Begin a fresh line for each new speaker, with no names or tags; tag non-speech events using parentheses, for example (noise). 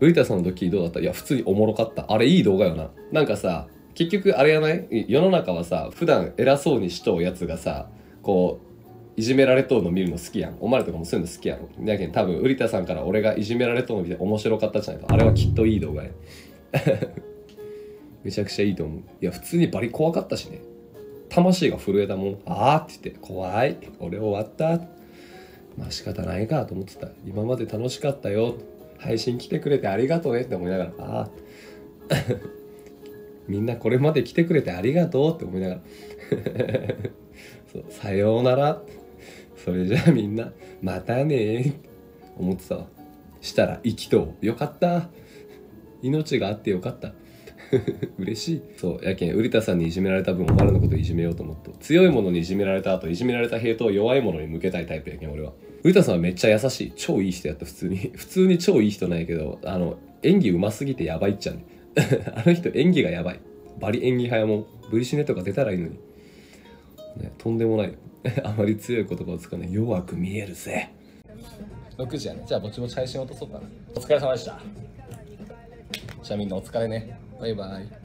ウリタさんのドッキリどうだった？いや普通におもろかった。あれいい動画よな。なんかさ結局あれやない？世の中はさ普段偉そうにしとうやつがさこういじめられとうの見るの好きやん。お前とかもそういうの好きやろだけど多分ウリタさんから俺がいじめられとうの見て面白かったじゃないとあれはきっといい動画や。(laughs) めちゃくちゃいいと思う。いや普通にバリ怖かったしね。魂が震えたもん。あーって言って怖い。俺終わった。まあ仕方ないかと思ってた。今まで楽しかったよ。配信来てくれてありがとうねって思いながらああ。(laughs) みんなこれまで来てくれてありがとうって思いながら。(laughs) そうさようなら。それじゃあみんなまたねって思ってたわ。したら生きとう。よかった。命があってよかった。(laughs) 嬉しい。そうやけん瓜田さんにいじめられた分お前らのこといじめようと思って。強いものにいじめられた後いじめられたヘイトを弱いものに向けたいタイプやけん俺は。瓜田さんはめっちゃ優しい。超いい人やった普通に。(laughs) 普通に超いい人なんやけどあの演技うますぎてやばいっちゃうね (laughs) あの人演技がやばい。バリ演技派やもん。V シネとか出たらいいのに、ね、とんでもない。(laughs) あまり強い言葉を使わない。弱く見えるぜ。6時やね。じゃあぼちぼち配信落とそうかな。お疲れ様でした。じゃあみんなお疲れね。バイバイ。